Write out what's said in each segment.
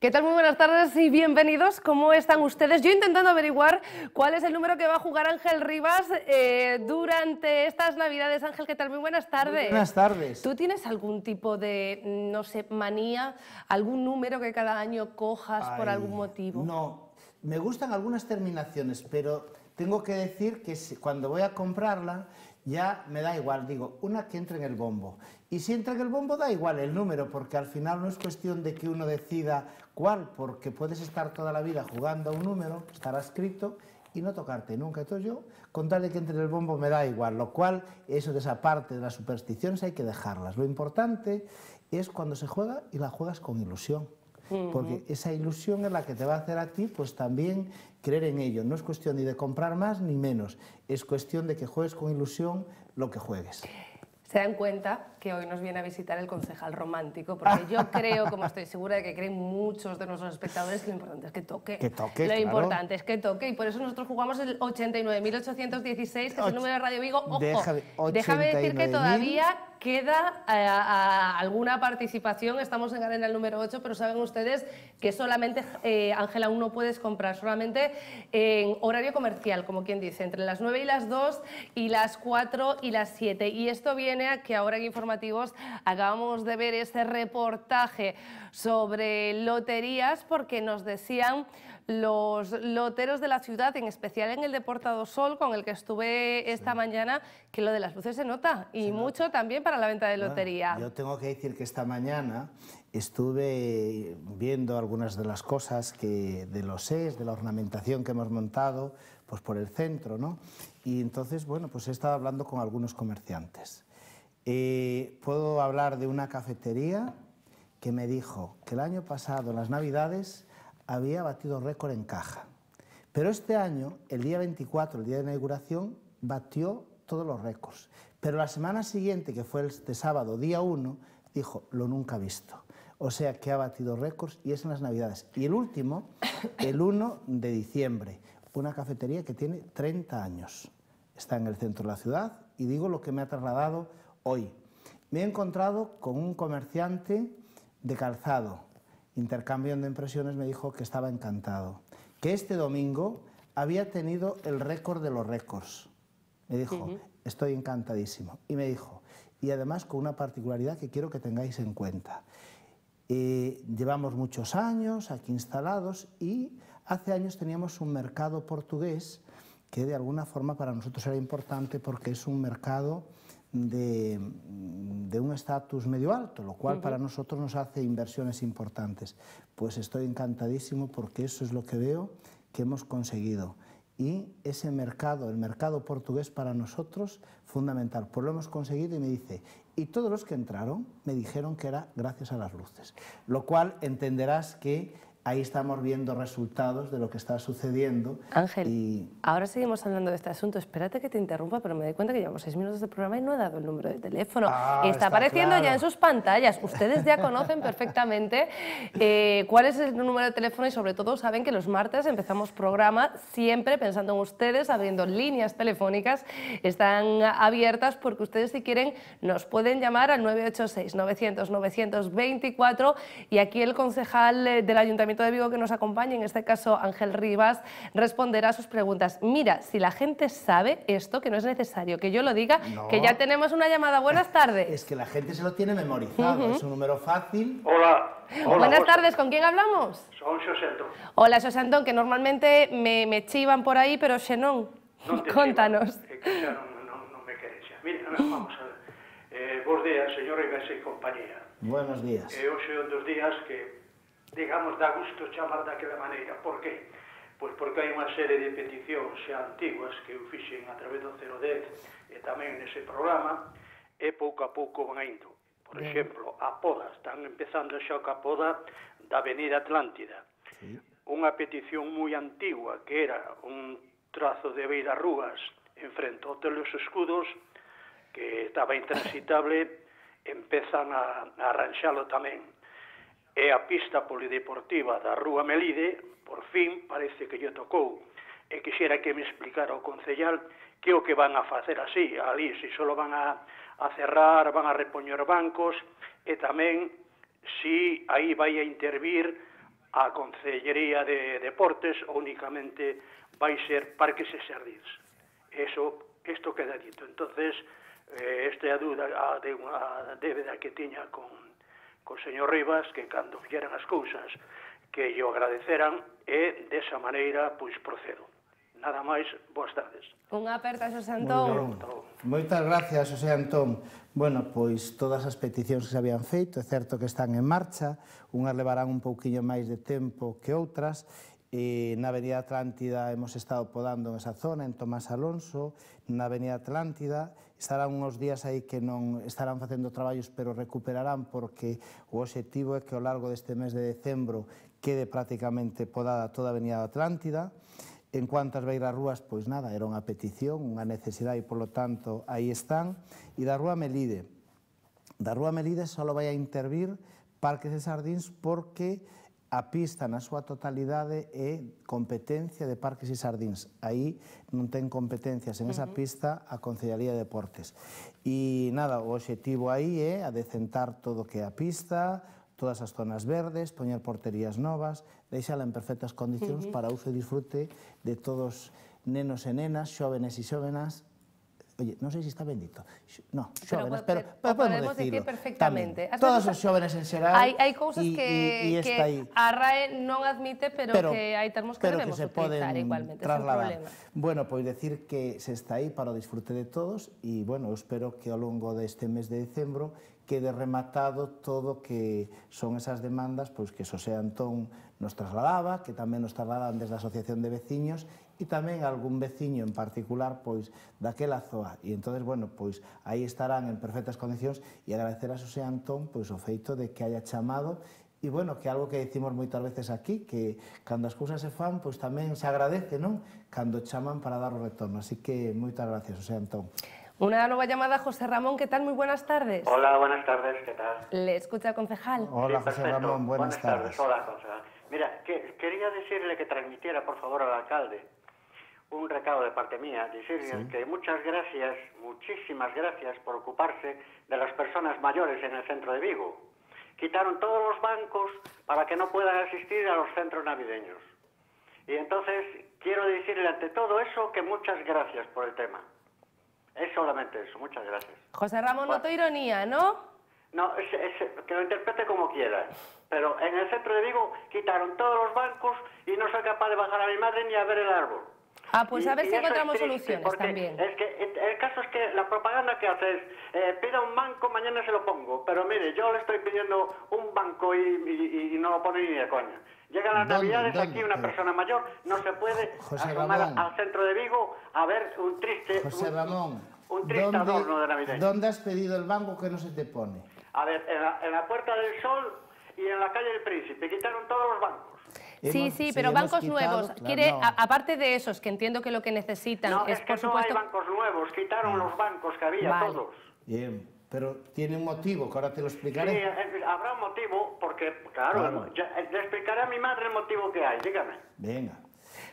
¿Qué tal? Muy buenas tardes y bienvenidos. ¿Cómo están ustedes? Yo intentando averiguar cuál es el número que va a jugar Ángel Rivas eh, durante estas Navidades. Ángel, ¿qué tal? Muy buenas tardes. buenas tardes. ¿Tú tienes algún tipo de, no sé, manía, algún número que cada año cojas por algún motivo? No, me gustan algunas terminaciones, pero tengo que decir que cuando voy a comprarla ya me da igual, digo, una que entre en el bombo. Y si entra en el bombo da igual el número, porque al final no es cuestión de que uno decida cuál, porque puedes estar toda la vida jugando a un número, estará escrito y no tocarte nunca. Entonces yo, con tal de que entre en el bombo me da igual, lo cual, eso de esa parte de las supersticiones hay que dejarlas. Lo importante es cuando se juega y la juegas con ilusión porque esa ilusión es la que te va a hacer a ti pues también creer en ello. No es cuestión ni de comprar más ni menos, es cuestión de que juegues con ilusión lo que juegues se dan cuenta que hoy nos viene a visitar el concejal romántico, porque yo creo, como estoy segura de que creen muchos de nuestros espectadores, que lo importante es que toque. Que toque, Lo importante es que toque, y por eso nosotros jugamos el 89.816, que es el número de Radio Vigo. Ojo, déjame decir que todavía queda eh, alguna participación, estamos en arena el número 8, pero saben ustedes que solamente, eh, Ángela, aún no puedes comprar, solamente en horario comercial, como quien dice, entre las 9 y las 2 y las 4 y las 7. Y esto viene a que ahora en informativos acabamos de ver este reportaje sobre loterías porque nos decían los loteros de la ciudad, en especial en el de Portado Sol, con el que estuve esta mañana, que lo de las luces se nota y mucho también para la venta de lotería. yo tengo que decir que esta mañana estuve viendo algunas de las cosas que de los SES, de la ornamentación que hemos montado pues por el centro, ¿no? Y entonces, bueno, pues he estado hablando con algunos comerciantes. Eh, puedo hablar de una cafetería que me dijo que el año pasado, en las Navidades, había batido récord en caja. Pero este año, el día 24, el día de inauguración, batió todos los récords. Pero la semana siguiente, que fue este sábado, día 1, dijo, lo nunca visto. O sea que ha batido récords y es en las Navidades. Y el último, el 1 de diciembre, una cafetería que tiene 30 años. Está en el centro de la ciudad y digo lo que me ha trasladado hoy. Me he encontrado con un comerciante de calzado intercambio de impresiones, me dijo que estaba encantado, que este domingo había tenido el récord de los récords. Me dijo, estoy encantadísimo. Y me dijo, y además con una particularidad que quiero que tengáis en cuenta. Eh, llevamos muchos años aquí instalados y hace años teníamos un mercado portugués que de alguna forma para nosotros era importante porque es un mercado de, un estatus medio alto, lo cual para nosotros nos hace inversiones importantes. Pues estoy encantadísimo porque eso es lo que veo que hemos conseguido. Y ese mercado, el mercado portugués para nosotros, fundamental. Pues lo hemos conseguido y me dice, y todos los que entraron me dijeron que era gracias a las luces. Lo cual entenderás que ahí estamos viendo resultados de lo que está sucediendo. Ángel, ahora seguimos hablando de este asunto. Espérate que te interrumpa, pero me doy cuenta que llevamos seis minutos de programa y no he dado el número de teléfono. Ah, está, apareciendo ya en sus pantallas. Ustedes ya conocen perfectamente eh, cuál es el número de teléfono y sobre todo saben que los martes empezamos programa siempre pensando en ustedes, abriendo líneas telefónicas. Están abiertas porque ustedes si quieren nos pueden llamar al 986 900 924 y aquí el concejal eh, del Ayuntamiento de Vigo que nos acompañe, en este caso Ángel Rivas, responderá a sus preguntas. Mira, si la gente sabe esto, que no es necesario que yo lo diga, que ya tenemos una llamada. Buenas tardes. Es que la gente se lo tiene memorizado, es un número fácil. Hola. Buenas tardes, ¿con quién hablamos? Son Xosé Antón. Hola, Xosé Antón, que normalmente me, me chivan por aí, pero xenón. Non Contanos. É que xa non, non, non me queres xa. Mira, vamos a ver. Eh, bos días, señor Rivas e compañía. Buenos días. E eh, hoxe un dos días que digamos, dá gusto chamar daquela maneira. Por qué? Pois porque hai unha serie de peticións xa antiguas que eu fixen a través do 010 e tamén nese programa e pouco a pouco van indo. Por Bien. exemplo, a poda, están empezando xa a poda da Avenida Atlántida. Sí. Unha petición moi antigua que era un trazo de Beira Rúas en frente ao Hotel dos Escudos que estaba intransitable empezan a, a arranxalo tamén e a pista polideportiva da Rúa Melide, por fin, parece que lle tocou. E quixera que me explicara o concellal que o que van a facer así, ali, se só van a, a cerrar, van a repoñer bancos, e tamén si aí vai a intervir a Concellería de Deportes ou únicamente vai ser parques e xardins. Eso, isto queda dito. Entonces, eh, esta é a dúda a, de, a débeda que tiña con co señor Rivas que cando fixeran as cousas que lle agradeceran e desa maneira pois procedo. Nada máis, boas tardes. Unha aperta, Xosé Antón. Moitas gracias, Xosé Antón. Bueno, pois todas as peticións que se habían feito, é certo que están en marcha, unhas levarán un pouquiño máis de tempo que outras, e na Avenida Atlántida hemos estado podando en esa zona, en Tomás Alonso, na Avenida Atlántida, estarán uns días aí que non estarán facendo traballos, pero recuperarán porque o obxectivo é que ao largo deste mes de decembro quede prácticamente podada toda a Avenida Atlántida. En cuanto ás beiras rúas, pois nada, era unha petición, unha necesidade, e polo tanto, aí están. E da Rúa Melide, da Rúa Melide só vai a intervir Parques e Sardins porque a pista na súa totalidade é competencia de parques e sardins. Aí non ten competencias en esa pista a Concellaría de Deportes. E nada, o obxectivo aí é adecentar todo o que é a pista, todas as zonas verdes, poñer porterías novas, deixala en perfectas condicións uh -huh. para uso e disfrute de todos nenos e nenas, xóvenes e xóvenas Oye, non sei se está bendito. No, xóvenes, pero, pero, pero podemos, podemos decir perfectamente. Tamén, todos os xóvenes en xeral. Hai, hai cousas que, y, y que aí. a RAE non admite, pero, pero que hai termos que pero debemos que se utilizar igualmente. Trasladar. Bueno, pois decir que se está aí para o disfrute de todos e, bueno, espero que ao longo deste mes de decembro quede rematado todo que son esas demandas pois que Xosé Antón nos trasladaba, que tamén nos trasladan desde a Asociación de Veciños e tamén algún veciño en particular pois daquela zoa. E entonces, bueno, pois aí estarán en perfectas condicións e agradecer a Xosé Antón pois o feito de que haya chamado E, bueno, que algo que decimos moitas veces aquí, que cando as cousas se fan, pois tamén se agradece, non? Cando chaman para dar o retorno. Así que moitas gracias, José Antón. Una nueva llamada, José Ramón, ¿qué tal? Muy buenas tardes. Hola, buenas tardes, ¿qué tal? Le escucha, concejal. Hola, sí, José Ramón, buenas, buenas tardes. tardes. Hola, concejal. Mira, que, quería decirle que transmitiera, por favor, al alcalde un recado de parte mía, decirle que muchas gracias, muchísimas gracias por ocuparse de las personas mayores en el centro de Vigo. Quitaron todos los bancos para que no puedan asistir a los centros navideños. Y entonces quiero decirle ante todo eso que muchas gracias por el tema. Es solamente eso, muchas gracias. José Ramón, no te ironía, ¿no? No, que lo interprete como quiera. Pero en el centro de Vigo quitaron todos los bancos y no soy capaz de bajar a mi madre ni a ver el árbol. Ah, pues a ver si encontramos soluciones también. Es que el caso es que la propaganda que haces, eh, pida un banco, mañana se lo pongo. Pero mire, yo le estoy pidiendo un banco y, y no lo pone ni de coña. Llegan las navidades, aquí una persona mayor no se puede asomar al centro de Vigo a ver un triste, José Ramón, un, triste adorno de Navidad. ¿Dónde has pedido el banco que no se te pone? A ver, en la, Puerta del Sol y en la calle del Príncipe, quitaron todos los bancos. Sí, sí, pero bancos nuevos. Quiere, aparte de esos, que entiendo que lo que necesitan no, es, es que por supuesto... no hay bancos nuevos, quitaron los bancos que había todos. Bien. Pero tiene un motivo, que ahora te lo explicaré. Sí, eh, habrá un motivo, porque, claro, eh, le explicaré a mi madre el motivo que hay, dígame. Venga.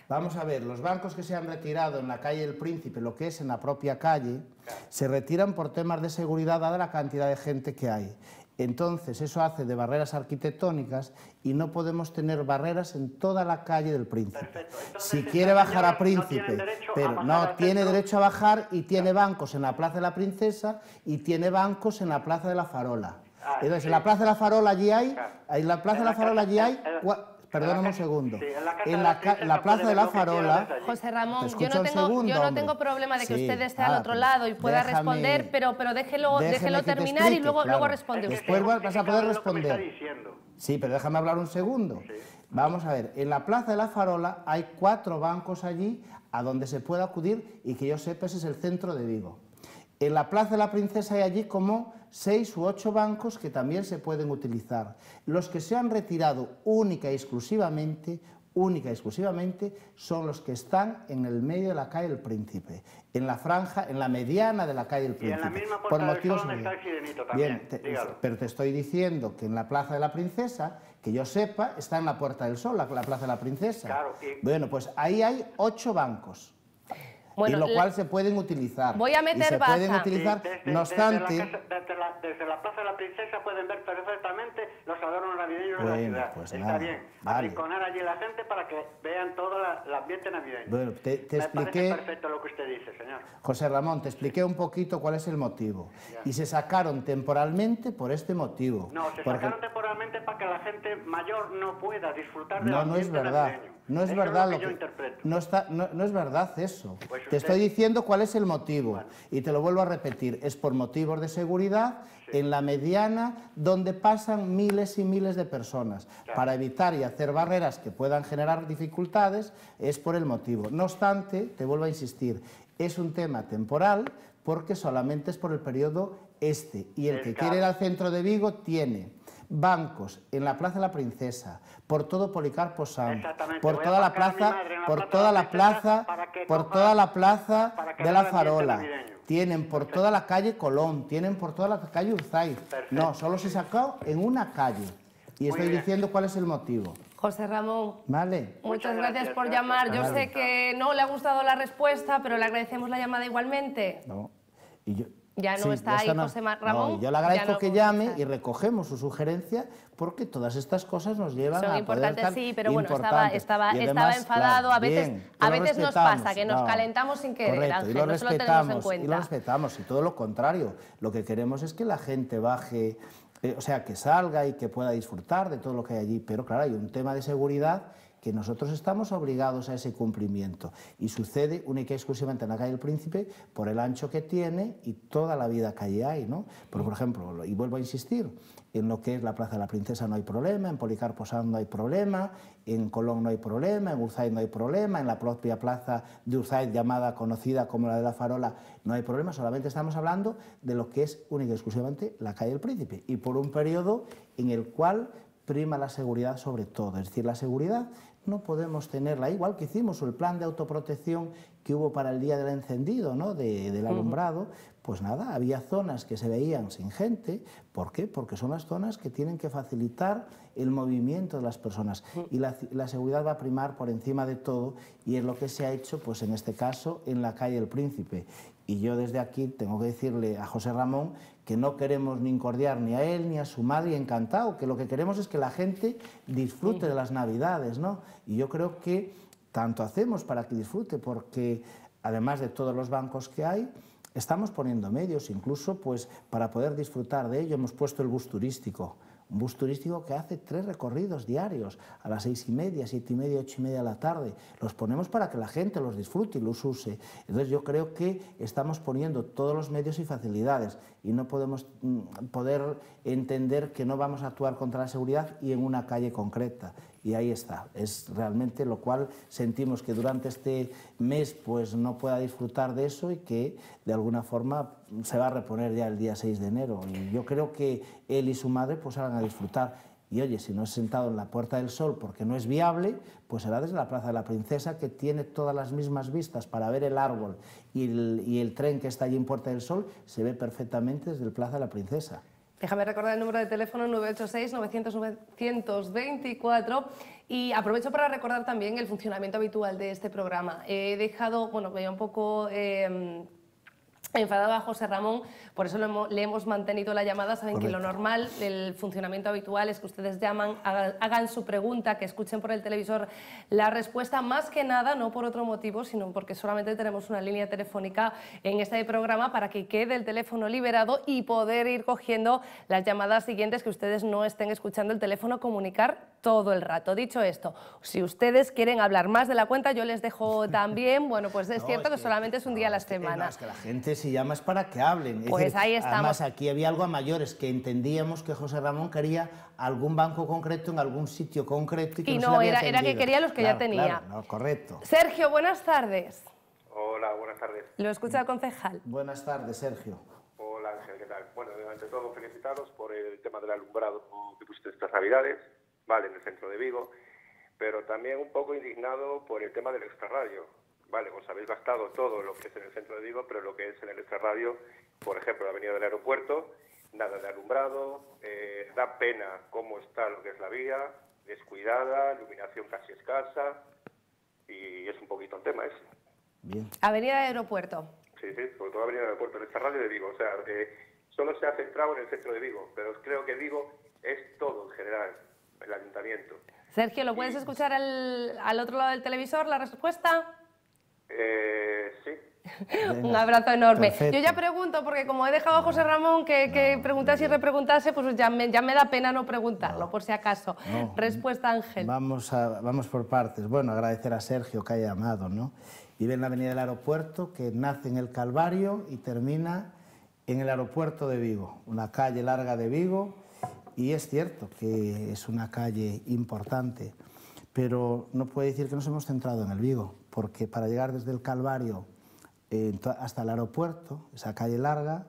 Vamos a ver, los bancos que se han retirado en la calle del Príncipe, lo que es en la propia calle, se retiran por temas de seguridad dada la cantidad de gente que hay. Entonces, eso hace de barreras arquitectónicas y no podemos tener barreras en toda la calle del Príncipe. si quiere bajar a Príncipe, pero no, tiene derecho a bajar y tiene bancos en la Plaza de la Princesa y tiene bancos en la Plaza de la Farola. Ah, Entonces, en la Plaza de la Farola allí hay, en la Plaza de la Farola allí hay Perdóname un segundo. en la, Plaza de la Farola... José Ramón, yo no, tengo, yo no tengo problema de que usted esté al otro lado y pueda responder, pero, pero déjelo, déjelo terminar y luego, luego responde usted. Después vas a poder responder. Sí, pero déjame hablar un segundo. Vamos a ver, en la Plaza de la Farola hay cuatro bancos allí a donde se puede acudir y que yo sepa ese es el centro de Vigo. En la Plaza de la Princesa hay allí como seis u ocho bancos que también se pueden utilizar. Los que se han retirado única y exclusivamente, única y exclusivamente, son los que están en el medio de la calle del Príncipe, en la franja, en la mediana de la calle del Príncipe. Y en la misma por motivos del está el sirenito también, Bien, pero te estoy diciendo que en la Plaza de la Princesa, que yo sepa, está en la Puerta del Sol, la, Plaza de la Princesa. Claro, Bueno, pues ahí hay ocho bancos. Y lo cual se pueden utilizar. Voy a meter se pueden utilizar, no obstante... Desde la, desde, la, Plaza de la Princesa pueden ver perfectamente los adornos navideños de la ciudad. Pues Está nada, bien, vale. allí la gente para que vean todo la, el ambiente navideño. Bueno, te, te Me expliqué... perfecto lo que usted dice, señor. José Ramón, te expliqué un poquito cuál es el motivo. Y se sacaron temporalmente por este motivo. No, se sacaron temporalmente para que la gente mayor no pueda disfrutar de No, no es verdad. No es verdad lo que, no, está, no, es verdad eso. Pues te estoy diciendo cuál es el motivo y te lo vuelvo a repetir. Es por motivos de seguridad en la mediana donde pasan miles y miles de personas. Para evitar y hacer barreras que puedan generar dificultades es por el motivo. No obstante, te vuelvo a insistir, es un tema temporal porque solamente es por el periodo este y el que quiere ir al centro de Vigo tiene bancos en la Plaza de la Princesa, por todo Policarpo Sam, por toda la plaza, por toda la plaza, por toda la plaza de la Farola. Tienen por toda la calle Colón, tienen por toda la calle Urzaiz. No, solo se sacó en una calle. Y estoy diciendo cuál es el motivo. José Ramón. Vale. Muchas, gracias, por llamar. Yo sé que no le ha gustado la respuesta, pero le agradecemos la llamada igualmente. No. Y yo, ya no está ahí José Ramón. yo le agradezco que llame y recogemos su sugerencia porque todas estas cosas nos llevan Son a importantes, sí, pero bueno, estaba, estaba, estaba enfadado. a veces, a veces nos pasa que nos calentamos sin querer, Ángel, y lo respetamos, en Y lo respetamos, y todo lo contrario. Lo que queremos es que la gente baje, eh, o sea, que salga y que pueda disfrutar de todo lo que hay allí. Pero claro, hay un tema de seguridad que nosotros estamos obligados a ese cumplimiento. Y sucede única y exclusivamente en la calle del Príncipe por el ancho que tiene y toda la vida que allí hay, ¿no? por ejemplo, y vuelvo a insistir, en lo que es la Plaza de la Princesa no hay problema, en Policarpo Sanz no hay problema, en Colón no hay problema, en Urzaid no hay problema, en la propia plaza de Urzaid llamada conocida como la de la Farola no hay problema, solamente estamos hablando de lo que es única y exclusivamente la calle del Príncipe y por un periodo en el cual prima la seguridad sobre todo, es decir, la seguridad no podemos tenerla, igual que hicimos el plan de autoprotección que hubo para el día del encendido, ¿no? del alumbrado, pues nada, había zonas que se veían sin gente, ¿por qué? Porque son las zonas que tienen que facilitar el movimiento de las personas y la, la, seguridad va a primar por encima de todo y es lo que se ha hecho, pues en este caso, en la calle El Príncipe. Y yo desde aquí tengo que decirle a José Ramón que no queremos ni incordiar ni a él ni a su madre, encantado, que lo que queremos es que la gente disfrute de las Navidades, ¿no? Y yo creo que tanto hacemos para que disfrute, porque además de todos los bancos que hay, estamos poniendo medios, incluso pues para poder disfrutar de ello hemos puesto el bus turístico un bus turístico que hace tres recorridos diarios, a las seis y media, siete y media, ocho y media de la tarde. Los ponemos para que la gente los disfrute y los use. Entonces yo creo que estamos poniendo todos los medios y facilidades y no podemos mm, poder entender que no vamos a actuar contra la seguridad y en una calle concreta y ahí está. Es realmente lo cual sentimos que durante este mes pues no pueda disfrutar de eso y que de alguna forma se va a reponer ya el día 6 de enero. Y yo creo que él y su madre pues salgan a disfrutar. Y oye, si no es sentado en la Puerta del Sol porque no es viable, pues será desde la Plaza de la Princesa que tiene todas las mismas vistas para ver el árbol y el, y el tren que está allí en Puerta del Sol se ve perfectamente desde la Plaza de la Princesa. Déjame recordar el número de teléfono 986-900-924 y aprovecho para recordar también el funcionamiento habitual de este programa. He dejado, bueno, veía un poco... Eh, enfadado a José Ramón, por eso le hemos mantenido la llamada. Saben que lo normal, el funcionamiento habitual es que ustedes llaman, hagan, su pregunta, que escuchen por el televisor la respuesta, más que nada, no por otro motivo, sino porque solamente tenemos una línea telefónica en este programa para que quede el teléfono liberado y poder ir cogiendo las llamadas siguientes que ustedes no estén escuchando el teléfono comunicar todo el rato. Dicho esto, si ustedes quieren hablar más de la cuenta, yo les dejo también, bueno, pues es cierto que, solamente es un día a la semana. que la gente si llamas para que hablen. pues ahí estamos. Además, aquí había algo a mayores, que entendíamos que José Ramón quería algún banco concreto en algún sitio concreto. Y, no, era, era, que quería los que ya tenía. no, correcto. Sergio, buenas tardes. Hola, buenas tardes. Lo escucha el concejal. Buenas tardes, Sergio. Hola, Ángel, ¿qué tal? Bueno, ante todo, felicitaros por el tema del alumbrado que pusiste estas Navidades, vale, en el centro de Vigo, pero también un poco indignado por el tema del extrarradio vale, os habéis gastado todo lo que es en el centro de Vigo, pero lo que es en el extrarradio, por ejemplo, la avenida del aeropuerto, nada de alumbrado, eh, da pena cómo está lo que es la vía, descuidada, iluminación casi escasa, y es un poquito el tema ese. Bien. Avenida Aeropuerto. Sí, sí, sobre todo Avenida Aeropuerto, en esta radio de Vigo. O sea, eh, solo se ha centrado en el centro de Vigo, pero creo que Vigo es todo en general, el ayuntamiento. Sergio, ¿lo puedes escuchar al, al otro lado del televisor, la respuesta? Eh, sí. un abrazo enorme. Yo ya pregunto, porque como he dejado a José Ramón que, que preguntase y repreguntase, pues ya me, ya me da pena no preguntarlo, por si acaso. Respuesta, Ángel. Vamos, a, vamos por partes. Bueno, agradecer a Sergio que haya llamado, ¿no? Vive en la avenida del aeropuerto, que nace en el Calvario y termina en el aeropuerto de Vigo, una calle larga de Vigo, y es cierto que es una calle importante, pero no puede decir que nos hemos centrado en el Vigo, porque para llegar desde el Calvario hasta el aeropuerto, esa calle larga,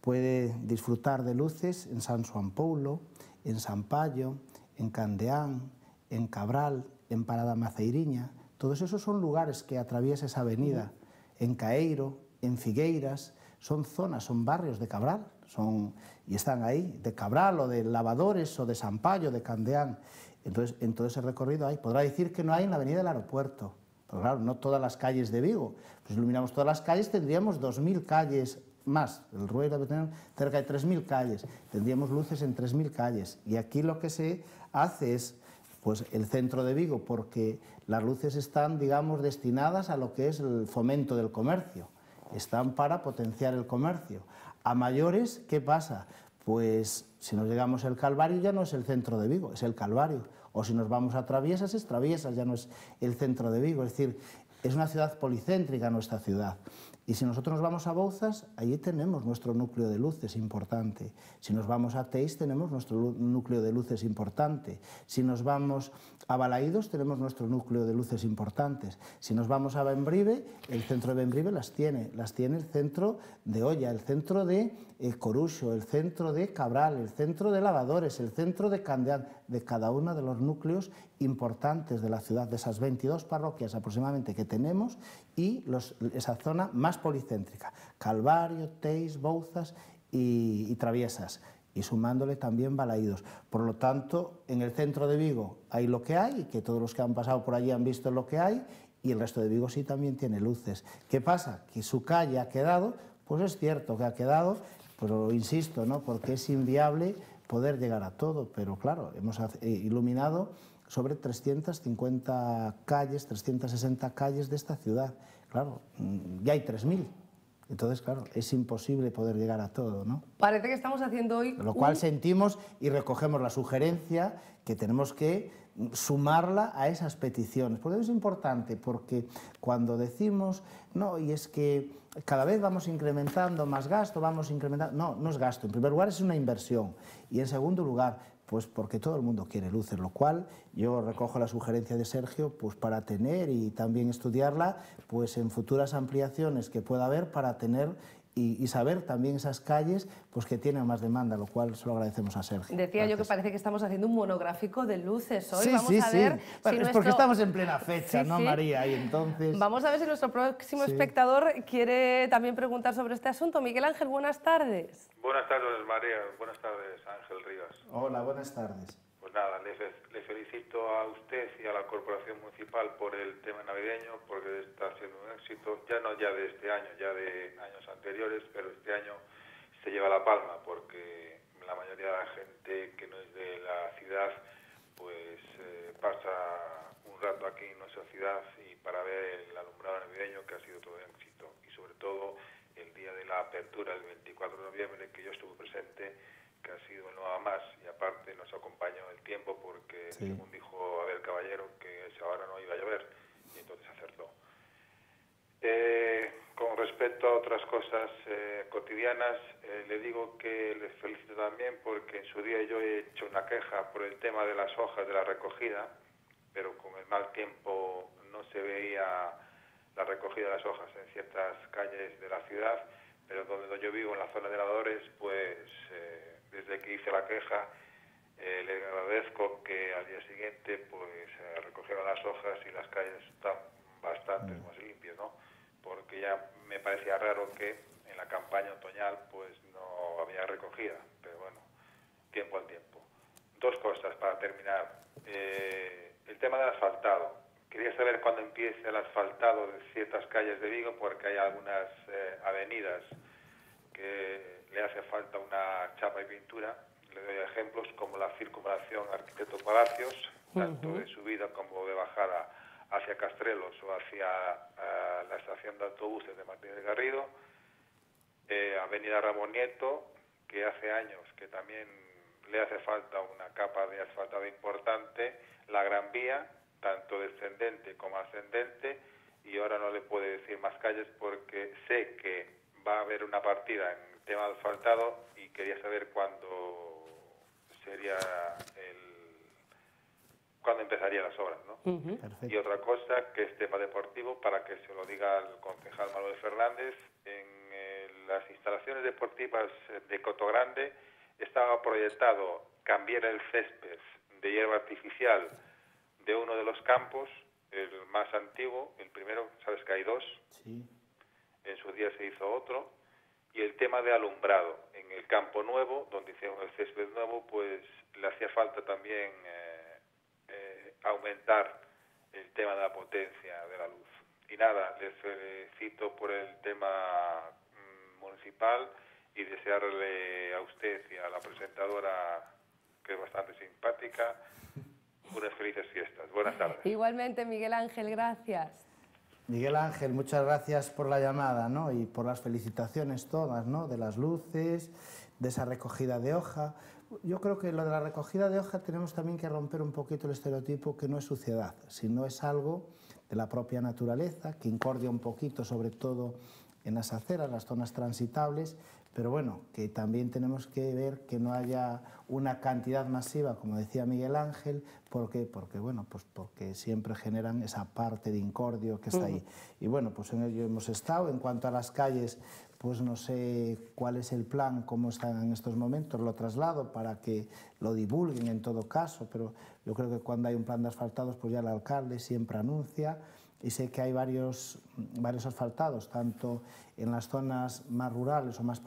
puede disfrutar de luces en San Juan Paulo, en San Payo, en Candeán, en Cabral, en Parada Maceiriña. Todos esos son lugares que atraviesa esa avenida. En Caeiro, en Figueiras, son zonas, son barrios de Cabral, son, y están ahí, de Cabral o de Lavadores o de San Payo, de Candeán. Entonces, en todo ese recorrido hay. Podrá decir que no hay en la avenida del aeropuerto, pero claro, no todas las calles de Vigo. Pues iluminamos todas las calles, tendríamos 2.000 calles más. El Ruey debe tener cerca de 3.000 calles. Tendríamos luces en 3.000 calles. Y aquí lo que se hace es pues, el centro de Vigo, porque las luces están, digamos, destinadas a lo que es el fomento del comercio. Están para potenciar el comercio. A mayores, ¿qué pasa? Pues si nos llegamos al Calvario ya no es el centro de Vigo, es el Calvario o si nos vamos a Traviesas, es Traviesas, ya no es el centro de Vigo. Es decir, es una ciudad policéntrica nuestra ciudad. Y si nosotros nos vamos a Bouzas, allí tenemos nuestro núcleo de luces importante. Si nos vamos a Teis, tenemos nuestro núcleo de luces importante. Si nos vamos a Balaídos, tenemos nuestro núcleo de luces importantes. Si nos vamos a Benbrive, el centro de Benbrive las tiene. Las tiene el centro de Olla, el centro de Coruxo, el centro de Cabral, el centro de Lavadores, el centro de Candeán, de cada uno de los núcleos importantes de la ciudad, de esas 22 parroquias aproximadamente que tenemos y esa zona más policéntrica, Calvario, Teis, Bouzas y, Traviesas y sumándole también Balaídos. Por lo tanto, en el centro de Vigo hay lo que hay, que todos los que han pasado por allí han visto lo que hay, y el resto de Vigo sí también tiene luces. ¿Qué pasa? Que su calle ha quedado, pues es cierto que ha quedado, pero insisto, ¿no? porque es inviable poder llegar a todo, pero claro, hemos eh, iluminado sobre 350 calles, 360 calles de esta ciudad. Claro, mm, ya hay 3.000. Entonces, claro, es imposible poder llegar a todo, ¿no? Parece que estamos haciendo hoy... Lo cual sentimos y recogemos la sugerencia que tenemos que sumarla a esas peticiones. Porque es importante, porque cuando decimos, no, y es que cada vez vamos incrementando más gasto, vamos incrementando... No, no es gasto. En primer lugar, es una inversión. Y en segundo lugar, pues porque todo el mundo quiere luces, lo cual yo recojo la sugerencia de Sergio pues para tener y también estudiarla pues en futuras ampliaciones que pueda haber para tener y, saber también esas calles pues que tienen más demanda, lo cual se lo agradecemos a Sergio. Decía yo que parece que estamos haciendo un monográfico de luces hoy. Sí, Vamos sí, a ver sí. es porque estamos en plena fecha, ¿no, María? Y entonces... Vamos a ver si nuestro próximo espectador quiere también preguntar sobre este asunto. Miguel Ángel, buenas tardes. Buenas tardes, María. Buenas tardes, Ángel Rivas. Hola, buenas tardes. Nada, le, felicito a usted y a la Corporación Municipal por el tema navideño, porque está siendo un éxito, ya no ya de este año, ya de años anteriores, pero este año se lleva la palma, porque la mayoría de la gente que no es de la ciudad, pues eh, pasa un rato aquí en nuestra ciudad y para ver el alumbrado navideño, que ha sido todo un éxito, y sobre todo el día de la apertura, el 24 de noviembre, que yo estuve presente, que ha sido no a más y aparte nos acompañó el tiempo porque según dijo Abel Caballero que esa hora no iba a llover y entonces acertó. Eh, con respecto a otras cosas eh, cotidianas, eh, le digo que les felicito también porque en su día yo he hecho una queja por el tema de las hojas de la recogida, pero con el mal tiempo no se veía la recogida de las hojas en ciertas calles de la ciudad, pero donde yo vivo, en la zona de ladores, pues desde que hice la queja, eh, le agradezco que al día siguiente pues eh, recogieron las hojas y las calles están bastante mm. más limpias, ¿no? Porque ya me parecía raro que en la campaña otoñal pues no había recogida, pero bueno, tiempo al tiempo. Dos cosas para terminar. Eh, el tema del asfaltado, quería saber cuándo empieza el asfaltado de ciertas calles de Vigo, porque hay algunas eh, avenidas que le hace falta una chapa y pintura. Le doy ejemplos como la circunvalación Arquitecto Palacios, tanto de subida como de bajada hacia Castrelos o hacia eh, la estación de autobuses de Martínez Garrido, eh, Avenida Ramón Nieto, que hace años que también le hace falta una capa de asfaltado importante, la Gran Vía, tanto descendente como ascendente, y ahora no le puedo decir más calles porque sé que va a haber una partida en tema asfaltado y quería saber cuándo sería el cuándo empezarían las obras, ¿no? Y otra cosa que es tema deportivo para que se lo diga al concejal Manuel Fernández en eh, las instalaciones deportivas de Coto Grande estaba proyectado cambiar el césped de hierba artificial de uno de los campos, el más antiguo, el primero, sabes que hay dos, en su día se hizo otro, y el tema de alumbrado. En el campo nuevo, donde hicieron el césped nuevo, pues le hacía falta también eh, eh, aumentar el tema de la potencia de la luz. Y nada, les felicito por el tema mm, municipal y desearle a usted y a la presentadora, que es bastante simpática, unas felices fiestas. Buenas tardes. Igualmente, Miguel Ángel, gracias. Miguel Ángel, muchas gracias por la llamada ¿no? y por las felicitaciones todas, ¿no? de las luces, de esa recogida de hoja. Yo creo que lo de la recogida de hoja tenemos también que romper un poquito el estereotipo que no es suciedad, sino es algo de la propia naturaleza, que incordia un poquito, sobre todo en las aceras, las zonas transitables, pero bueno, que también tenemos que ver que no haya una cantidad masiva, como decía Miguel Ángel, porque, porque, bueno, pues porque siempre generan esa parte de incordio que está ahí. Y bueno, pues en ello hemos estado. En cuanto a las calles, pues no sé cuál es el plan, cómo están en estos momentos, lo traslado para que lo divulguen en todo caso, pero yo creo que cuando hay un plan de asfaltados, pues ya el alcalde siempre anuncia y sé que hay varios, varios asfaltados, tanto en las zonas más rurales o más,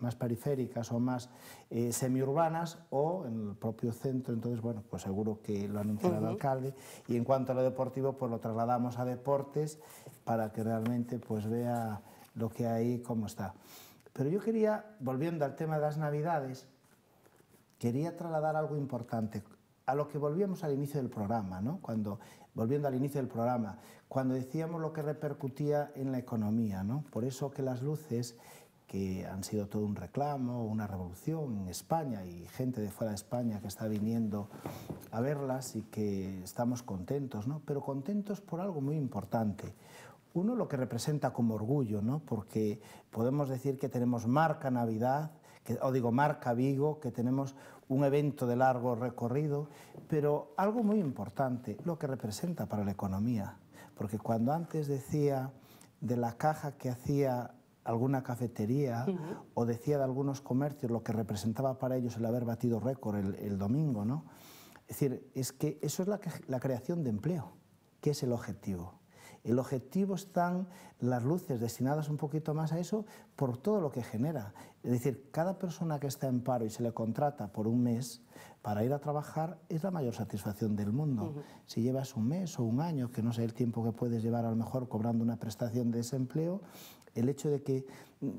más periféricas o más eh, semiurbanas o en el propio centro, entonces, bueno, pues seguro que lo anunciará el alcalde. Y en cuanto a lo deportivo, pues lo trasladamos a deportes para que realmente pues vea lo que hay, cómo está. Pero yo quería, volviendo al tema de las Navidades, quería trasladar algo importante a lo que volvíamos al inicio del programa, ¿no? cuando, volviendo al inicio del programa, cuando decíamos lo que repercutía en la economía. ¿no? Por eso que las luces, que han sido todo un reclamo, una revolución en España y gente de fuera de España que está viniendo a verlas y que estamos contentos, ¿no? pero contentos por algo muy importante. Uno, lo que representa como orgullo, ¿no? porque podemos decir que tenemos marca Navidad, que, o digo marca Vigo, que tenemos un evento de largo recorrido, pero algo muy importante, lo que representa para la economía. Porque cuando antes decía de la caja que hacía alguna cafetería o decía de algunos comercios lo que representaba para ellos el haber batido récord el, domingo, ¿no? Es decir, es que eso es la, la creación de empleo, que es el objetivo. El objetivo están las luces destinadas un poquito más a eso por todo lo que genera. Es decir, cada persona que está en paro y se le contrata por un mes para ir a trabajar es la mayor satisfacción del mundo. Si llevas un mes o un año, que no sé el tiempo que puedes llevar a lo mejor cobrando una prestación de desempleo, el hecho de que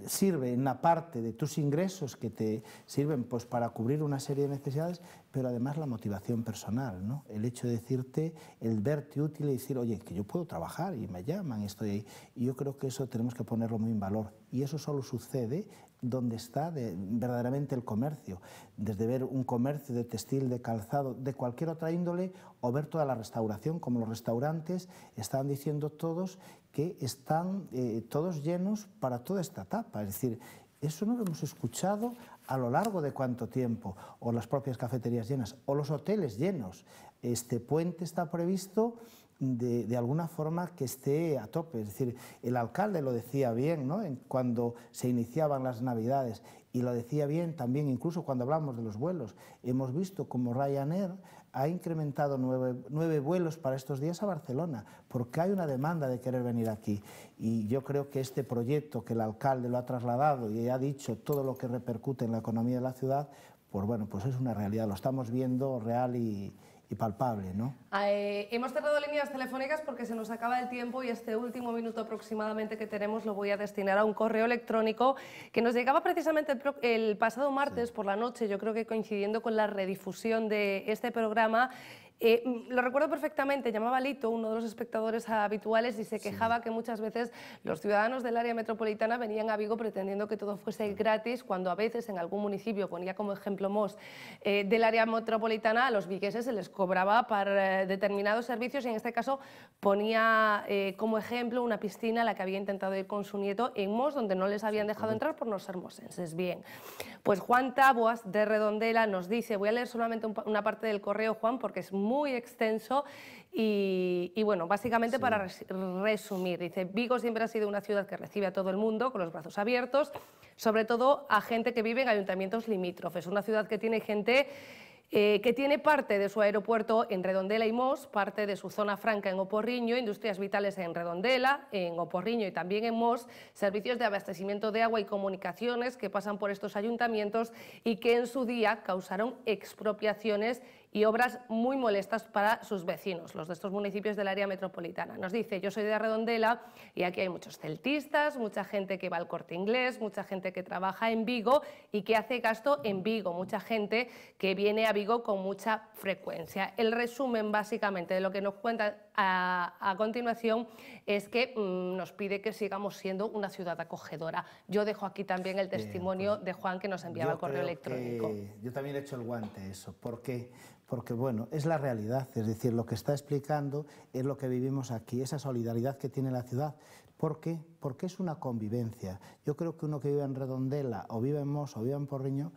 sirve en la parte de tus ingresos que te sirven pues, para cubrir una serie de necesidades, pero además la motivación personal, ¿no? el hecho de decirte, el verte útil y decir, oye, que yo puedo trabajar y me llaman y estoy ahí. Y yo creo que eso tenemos que ponerlo muy en valor. Y eso solo sucede donde está verdaderamente el comercio, desde ver un comercio de textil, de calzado, de cualquier otra índole, o ver toda la restauración, como los restaurantes están diciendo todos que están eh, todos llenos para toda esta etapa. Es decir, eso no lo hemos escuchado a lo largo de cuánto tiempo, o las propias cafeterías llenas, o los hoteles llenos. Este puente está previsto de, alguna forma que esté a tope. Es decir, el alcalde lo decía bien ¿no? cuando se iniciaban las Navidades y lo decía bien también incluso cuando hablamos de los vuelos. Hemos visto como Ryanair ha incrementado nueve, vuelos para estos días a Barcelona, porque hay una demanda de querer venir aquí. Y yo creo que este proyecto que el alcalde lo ha trasladado y ha dicho todo lo que repercute en la economía de la ciudad, pues bueno, pues es una realidad, lo estamos viendo real y, y palpable. ¿no? Eh, hemos cerrado líneas telefónicas porque se nos acaba el tiempo y este último minuto aproximadamente que tenemos lo voy a destinar a un correo electrónico que nos llegaba precisamente el, pasado martes por la noche, yo creo que coincidiendo con la redifusión de este programa eh, mm, lo recuerdo perfectamente, llamaba Lito, uno de los espectadores habituales, y se quejaba que muchas veces los ciudadanos del área metropolitana venían a Vigo pretendiendo que todo fuese gratis, cuando a veces en algún municipio, ponía como ejemplo Mos, eh, del área metropolitana, a los vigueses se les cobraba para eh, determinados servicios, y en este caso ponía como ejemplo una piscina a la que había intentado ir con su nieto en Mos, donde no les habían dejado entrar por no ser mosenses. Bien, pues Juan Taboas de Redondela nos dice, voy a leer solamente una parte del correo, Juan, porque es muy muy extenso y, bueno, básicamente para resumir, dice, Vigo siempre ha sido una ciudad que recibe a todo el mundo con los brazos abiertos, sobre todo a gente que vive en ayuntamientos limítrofes, una ciudad que tiene gente eh, que tiene parte de su aeropuerto en Redondela y Mos, parte de su zona franca en Oporriño, industrias vitales en Redondela, en Oporriño y también en Mos, servicios de abastecimiento de agua y comunicaciones que pasan por estos ayuntamientos y que en su día causaron expropiaciones y obras muy molestas para sus vecinos, los de estos municipios del área metropolitana. Nos dice, yo soy de Redondela y aquí hay muchos celtistas, mucha gente que va al corte inglés, mucha gente que trabaja en Vigo y que hace gasto en Vigo, mucha gente que viene a Vigo con mucha frecuencia. El resumen básicamente de lo que nos cuenta a, continuación es que mm, nos pide que sigamos siendo una ciudad acogedora. Yo dejo aquí también el testimonio pues de Juan que nos enviaba el correo electrónico. Yo también he hecho el guante eso. ¿Por qué? Porque bueno, es la realidad, es decir, lo que está explicando es lo que vivimos aquí, esa solidaridad que tiene la ciudad. ¿Por qué? Porque es una convivencia. Yo creo que uno que vive en Redondela o vive en Mos o vive en Porriño,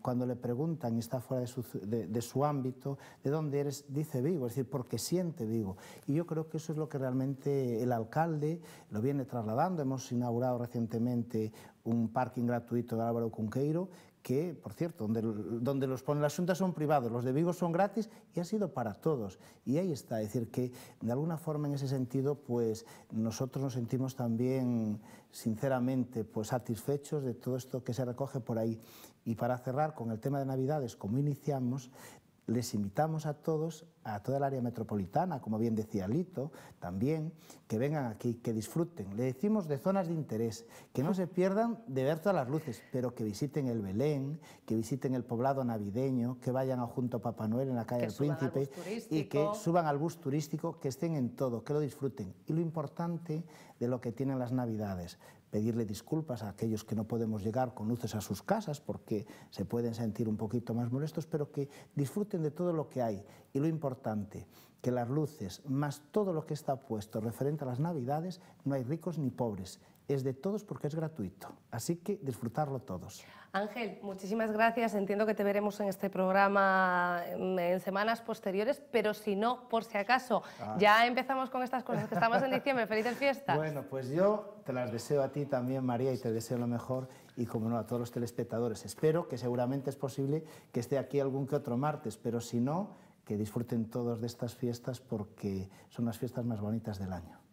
cuando le preguntan y está fuera de su, de su, ámbito, ¿de dónde eres? Dice Vigo, es decir, porque siente Vigo. Y yo creo que eso es lo que realmente el alcalde lo viene trasladando. Hemos inaugurado recientemente un parking gratuito de Álvaro Cunqueiro que, por cierto, donde, donde los ponen las asuntos son privados, los de Vigo son gratis y ha sido para todos. Y ahí está, es decir, que de alguna forma en ese sentido, pues nosotros nos sentimos también, sinceramente, pues satisfechos de todo esto que se recoge por ahí. Y para cerrar con el tema de Navidades, como iniciamos, les invitamos a todos, a toda el área metropolitana, como bien decía Lito, también, que vengan aquí, que disfruten. Le decimos de zonas de interés, que no se pierdan de ver todas las luces, pero que visiten el Belén, que visiten el poblado navideño, que vayan a junto a Papá Noel en la calle del Príncipe y que suban al bus turístico, que estén en todo, que lo disfruten. Y lo importante de lo que tienen las Navidades, pedirle disculpas a aquellos que no podemos llegar con luces a sus casas porque se pueden sentir un poquito más molestos, pero que disfruten de todo lo que hay. Y lo importante, que las luces, más todo lo que está puesto referente a las Navidades, no hay ricos ni pobres. Es de todos porque es gratuito. Así que disfrutarlo todos. Ángel, muchísimas gracias. Entiendo que te veremos en este programa en semanas posteriores, pero si no, por si acaso, ah. ya empezamos con estas cosas, que estamos en diciembre. Felices fiestas. Bueno, pues yo te las deseo a ti también, María, y te deseo lo mejor, y como no, a todos los telespectadores. Espero que seguramente es posible que esté aquí algún que otro martes, pero si no, que disfruten todos de estas fiestas porque son las fiestas más bonitas del año.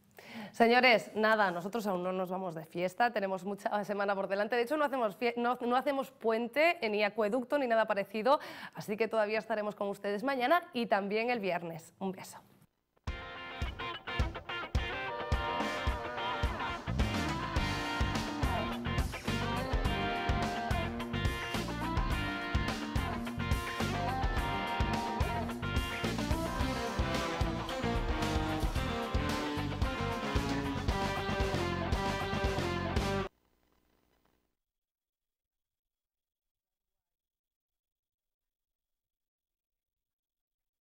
Señores, nada, nosotros aún no nos vamos de fiesta, tenemos mucha semana por delante. De hecho, no hacemos, no, no hacemos puente, ni acueducto, ni nada parecido, así que todavía estaremos con ustedes mañana y también el viernes. Un beso.